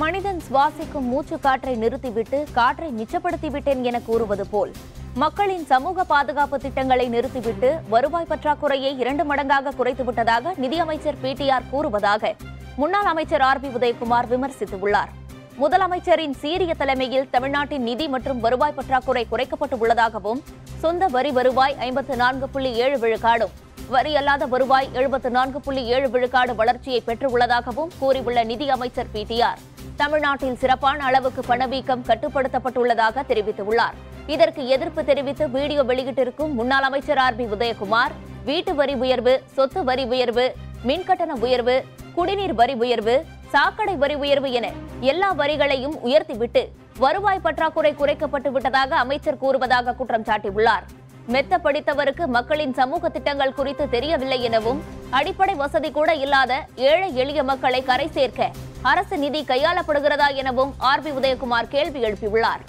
மனிதன் சுவாசிக்கும் மூச்சு காற்றை நிறுத்திவிட்டு காற்றை மிச்சப்படுத்திவிட்டேன் என கூறுவது போல். மக்களின் சமூக பாதுகாப்பு திட்டங்களை நிறுத்திவிட்டு வருவாய் பற்றாக்குறையை இரண்டு மடங்காக குறைத்துவிட்டதாக நிதியமைச்சர் பிடிஆர் கூறுவதாக முன்னாள் அமைச்சர் ஆர் பி உதயகுமார் விமர்சித்துள்ளார். முதலமைச்சரின் சீரிய தலைமையில் தமிழ்நாட்டின் நிதி மற்றும் வருவாய் பற்றாக்குறை குறைக்கப்பட்டு உள்ளதாகவும் சொந்த வரி வருவாய் ஐம்பத்து நான்கு புள்ளி ஏழு விழுக்காடும் வரி அல்லாத வருவாய் எழுபத்து நான்கு புள்ளி ஏழு விழுக்காடு வளர்ச்சியை பெற்றுள்ளதாகவும் கூறியுள்ள நிதி அமைச்சர் பிடிஆர் தமிழ்நாட்டில் சிறப்பான அளவுக்கு பணவீக்கம் கட்டுப்படுத்தப்பட்டுள்ளதாக தெரிவித்துள்ளார். இதற்கு எதிர்ப்பு தெரிவித்து வீடியோ வெளியிட்டிருக்கும் முன்னாள் அமைச்சர் ஆர் பி உதயகுமார் வீட்டு வரி உயர்வு சொத்து வரி உயர்வு மின்கட்டண உயர்வு குடிநீர் வரி உயர்வு சாக்கடை வரி உயர்வு என எல்லா வரிகளையும் உயர்த்திவிட்டு வருவாய் பற்றாக்குறை குறைக்கப்பட்டு விட்டதாக அமைச்சர் கூறுவதாக குற்றம் சாட்டியுள்ளார். மெத்த படித்தவருக்கு மக்களின் சமூக திட்டங்கள் குறித்து தெரியவில்லை எனவும் அடிப்படை வசதி கூட இல்லாத ஏழை எளிய மக்களை கரை சேர்க்க அரசு நிதி கையாளப்படுகிறதா எனவும் ஆர் பி உதயகுமார் கேள்வி எழுப்பியுள்ளார்.